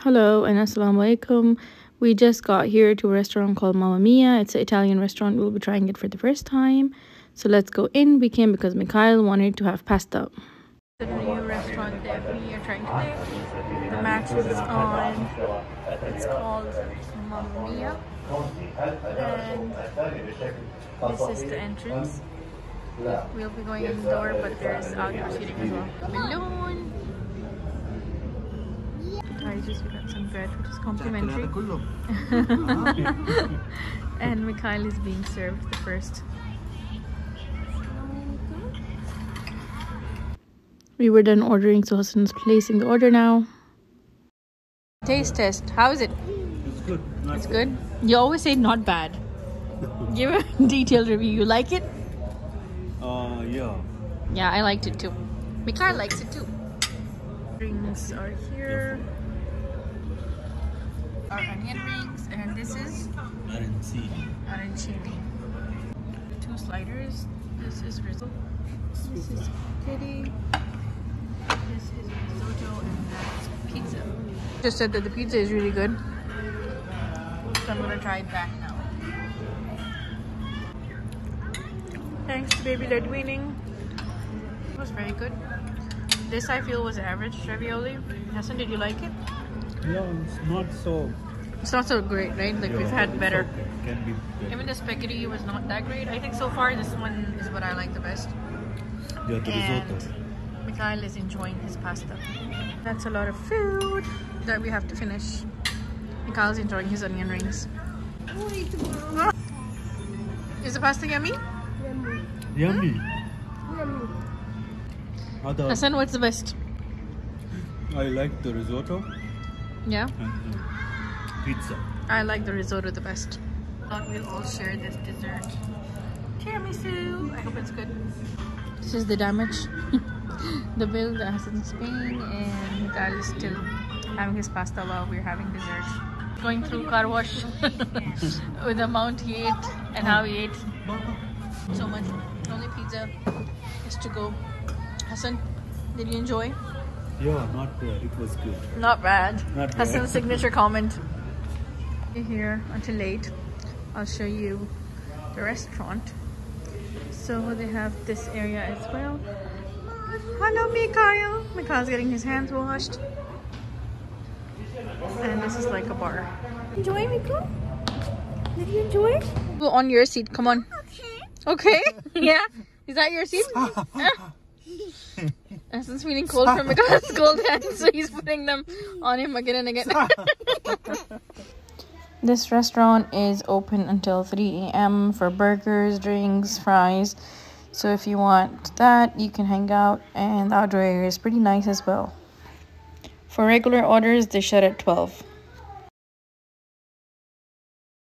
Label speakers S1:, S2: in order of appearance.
S1: Hello and assalamu alaikum. We just got here to a restaurant called Mamma Mia. It's an Italian restaurant. We'll be trying it for the first time. So let's go in. We came because Mikhail wanted to have pasta. The new restaurant that we are trying today. The match is on. It's called Mamma Mia. And this is the entrance. We'll be going in the door, but there's outdoor seating as well. Balloon. Guys, we got some bread, which is complimentary. and Mikhail is being served the first. We were done ordering, so Hassan's placing the order now. Taste test. How is it?
S2: It's good. Not
S1: It's good. You always say not bad. Give a detailed review. You like it?
S2: Uh, yeah.
S1: Yeah, I liked it too. Mikhail likes it too. Rings are here. Our onion rings, and this is
S2: RNC.
S1: arancini. Two sliders. This is risotto. This is kitty. This is risotto, and that's pizza. Just said that the pizza is really good. So I'm gonna try that now. Thanks to Baby Led Weaning. It was very good. This I feel was average ravioli. Hassan, did you like it?
S2: Yeah, it's not so.
S1: It's not so great, right? Like we've had better.
S2: okay. Can be better.
S1: Even the spaghetti was not that great. I think so far this one is what I like the best.
S2: Yeah, the
S1: And
S2: risotto.
S1: Mikhail is enjoying his pasta. That's a lot of food that we have to finish. Mikhail's enjoying his onion rings. Is the pasta yummy?
S2: Yummy. Yummy.
S1: Hassan, what's the best?
S2: I like the risotto
S1: Yeah,
S2: and um, pizza.
S1: I like the risotto the best. Thought we'll all share this dessert. Tiramisu. I hope it's good. This is the damage. the bill that Hassan's paying, and Mikhail is still having his pasta while we're having dessert. Going through car wash with the amount he ate and how he ate. So much. Only pizza is to go. Hassan, did you enjoy?
S2: Yeah, not bad. It was good.
S1: Not bad.
S2: Not
S1: Hassan's
S2: bad.
S1: signature comment. Here until late. I'll show you the restaurant. So they have this area as well. Hello, Mikhail. Mikhail's getting his hands washed. And this is like a bar. Enjoy, Mikhail? Did you enjoy? Go on your seat. Come on. Okay. Okay. yeah. Is that your seat? Hassan's feeling cold from Mikhail's cold hands, so he's putting them on him again and again. This restaurant is open until 3 a.m. for burgers, drinks, fries. So if you want that, you can hang out, and the outdoor area is pretty nice as well. For regular orders, they shut at 12.